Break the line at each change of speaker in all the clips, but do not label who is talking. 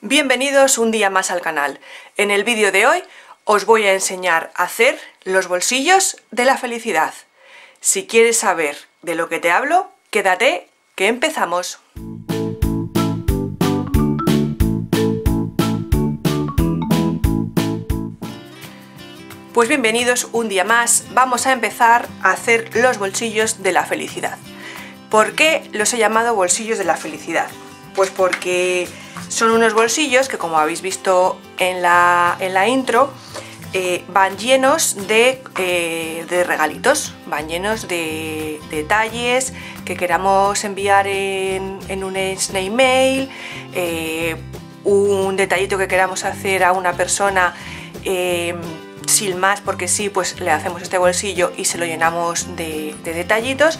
Bienvenidos un día más al canal. En el vídeo de hoy os voy a enseñar a hacer los bolsillos de la felicidad. Si quieres saber de lo que te hablo, quédate que empezamos. Pues bienvenidos un día más, vamos a empezar a hacer los bolsillos de la felicidad. ¿Por qué los he llamado bolsillos de la felicidad? Pues porque son unos bolsillos que como habéis visto en la, en la intro, eh, van llenos de, eh, de, regalitos, van llenos de detalles que queramos enviar en, en un email, eh, un detallito que queramos hacer a una persona sin más porque sí, pues le hacemos este bolsillo y se lo llenamos de, detallitos.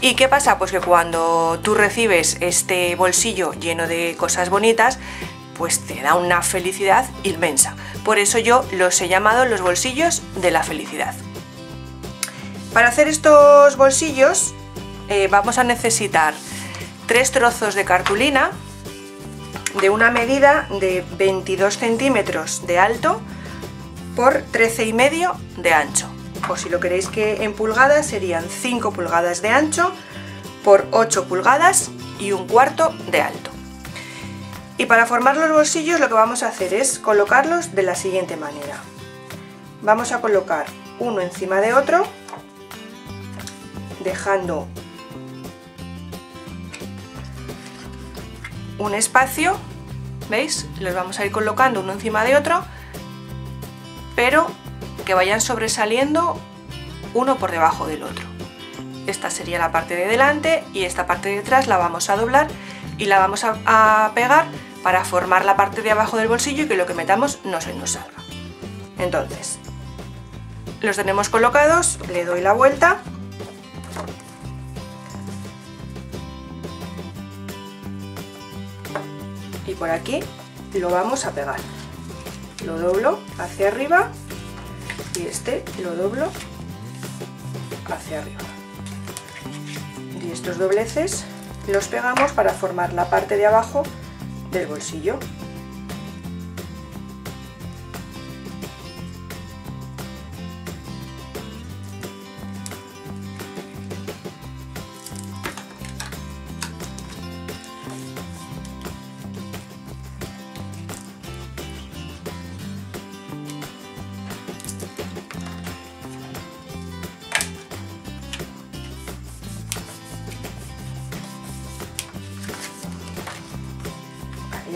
¿Y qué pasa? Pues que cuando tú recibes este bolsillo lleno de cosas bonitas, pues te da una felicidad inmensa. Por eso yo los he llamado los bolsillos de la felicidad. Para hacer estos bolsillos eh, vamos a necesitar tres trozos de cartulina de una medida de 22 centímetros de alto por 13 y medio de ancho. O si lo queréis que en pulgadas serían 5 pulgadas de ancho por 8 pulgadas y un cuarto de alto. Y para formar los bolsillos lo que vamos a hacer es colocarlos de la siguiente manera. Vamos a colocar uno encima de otro dejando un espacio ¿veis? los vamos a ir colocando uno encima de otro pero que vayan sobresaliendo uno por debajo del otro. Esta sería la parte de delante y esta parte de atrás la vamos a doblar y la vamos a, pegar para formar la parte de abajo del bolsillo y que lo que metamos no se nos salga. Entonces, los tenemos colocados, le doy la vuelta y por aquí lo vamos a pegar lo doblo hacia arriba y este lo doblo hacia arriba. Y estos dobleces los pegamos para formar la parte de abajo del bolsillo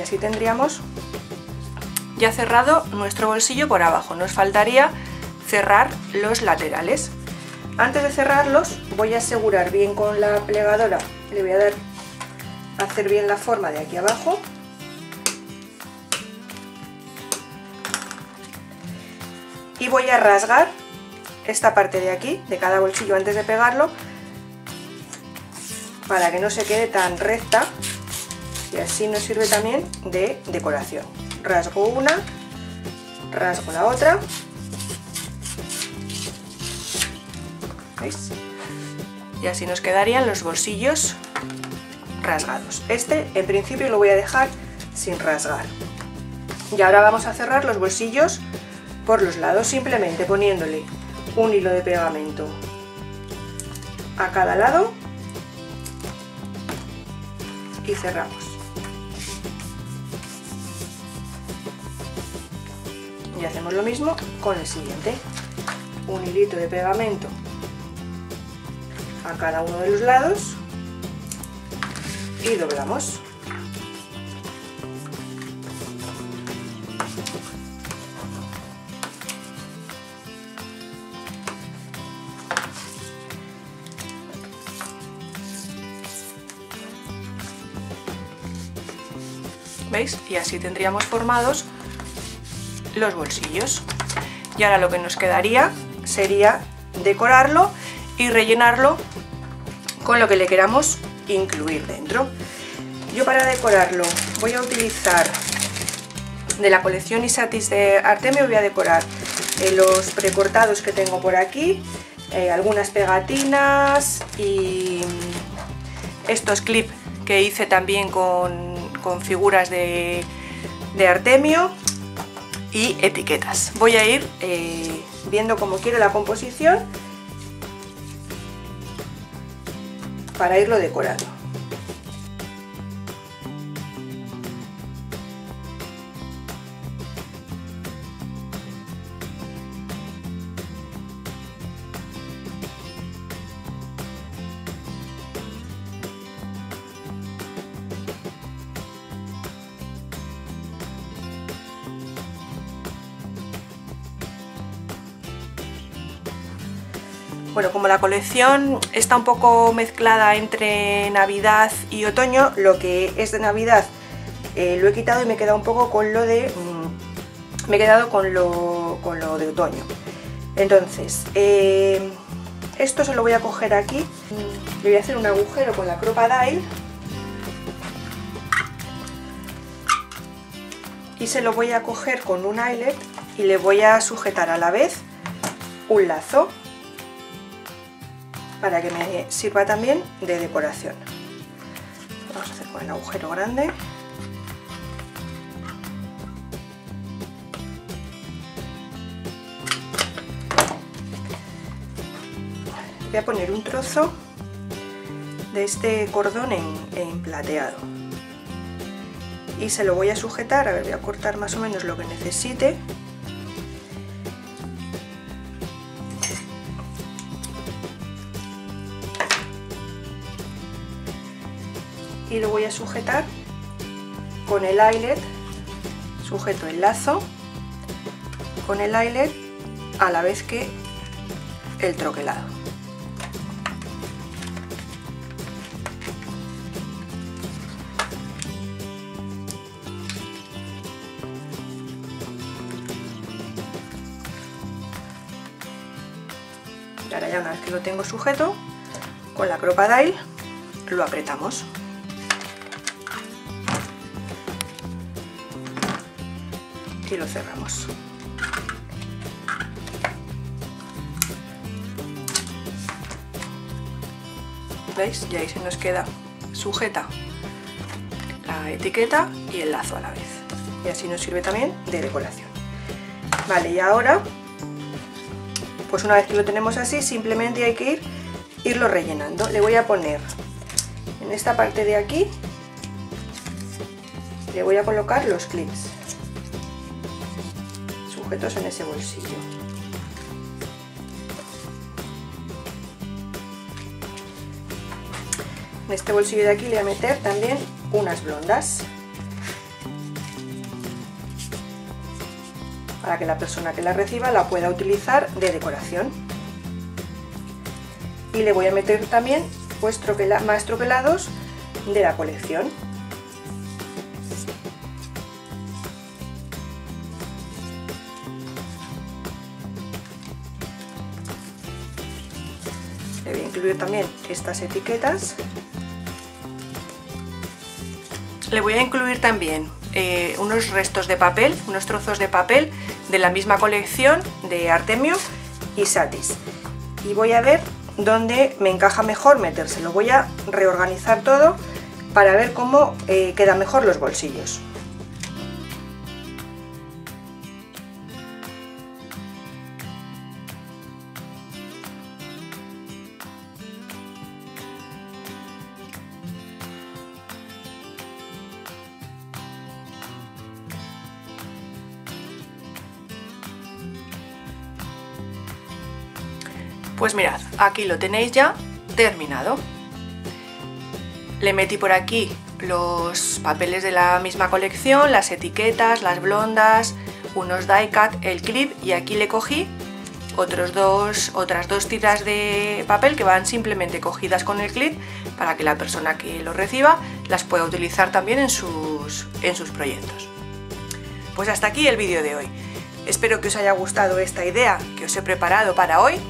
y así tendríamos ya cerrado nuestro bolsillo por abajo. Nos faltaría cerrar los laterales. Antes de cerrarlos voy a asegurar bien con la plegadora, le voy a dar hacer bien la forma de aquí abajo. Y voy a rasgar esta parte de aquí, de cada bolsillo antes de pegarlo, para que no se quede tan recta y así nos sirve también de decoración. Rasgo una, rasgo la otra. ¿Veis? Y así nos quedarían los bolsillos rasgados. Este en principio lo voy a dejar sin rasgar. Y ahora vamos a cerrar los bolsillos por los lados simplemente poniéndole un hilo de pegamento a cada lado y cerramos. Y hacemos lo mismo con el siguiente un hilito de pegamento a cada uno de los lados y doblamos ¿Veis? Y así tendríamos formados los bolsillos. Y ahora lo que nos quedaría sería decorarlo y rellenarlo con lo que le queramos incluir dentro. Yo para decorarlo voy a utilizar de la colección Isatis de Artemio voy a decorar eh, los precortados que tengo por aquí, eh, algunas pegatinas y estos clips que hice también con, con figuras de Artemio y etiquetas. Voy a ir eh, viendo cómo quiero la composición para irlo decorando. Bueno, como la colección está un poco mezclada entre Navidad y otoño, lo que es de Navidad eh, lo he quitado y me he quedado un poco con lo de... Mm, me he quedado con lo, con lo de otoño. Entonces, eh, esto se lo voy a coger aquí, le voy a hacer un agujero con la Crocodile. Y se lo voy a coger con un eyelet y le voy a sujetar a la vez un lazo para que me sirva también de decoración. Vamos a hacer con el agujero grande. Voy a poner un trozo de este cordón en, plateado y se lo voy a sujetar, a ver, voy a cortar más o menos lo que necesite y lo voy a sujetar con el eyelet, sujeto el lazo con el eyelet a la vez que el troquelado. Y ahora ya una vez que lo tengo sujeto, con la Crocodile lo apretamos. Y lo cerramos. ¿Veis? Y ahí se nos queda sujeta la etiqueta y el lazo a la vez. Y así nos sirve también de decoración. Vale, y ahora, pues una vez que lo tenemos así, simplemente hay que ir irlo rellenando. Le voy a poner en esta parte de aquí, le voy a colocar los clips en ese bolsillo. En este bolsillo de aquí le voy a meter también unas blondas. Para que la persona que la reciba la pueda utilizar de decoración. Y le voy a meter también pues, más troquelados de la colección. Le voy a incluir también estas etiquetas. Le voy a incluir también eh, unos restos de papel, unos trozos de papel de la misma colección de Artemio y Satis. Y voy a ver dónde me encaja mejor metérselo, voy a reorganizar todo para ver cómo eh, quedan mejor los bolsillos Pues mirad, aquí lo tenéis ya terminado. Le metí por aquí los papeles de la misma colección, las etiquetas, las blondas, unos die cut, el clip y aquí le cogí otros dos, otras dos tiras de papel que van simplemente cogidas con el clip para que la persona que lo reciba las pueda utilizar también en sus, en sus proyectos. Pues hasta aquí el vídeo de hoy. Espero que os haya gustado esta idea que os he preparado para hoy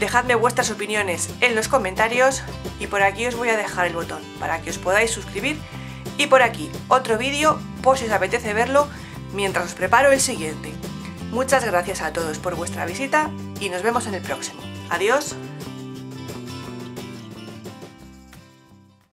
Dejadme vuestras opiniones en los comentarios y por aquí os voy a dejar el botón para que os podáis suscribir y por aquí otro vídeo por si os apetece verlo mientras os preparo el siguiente. Muchas gracias a todos por vuestra visita y nos vemos en el próximo. Adiós.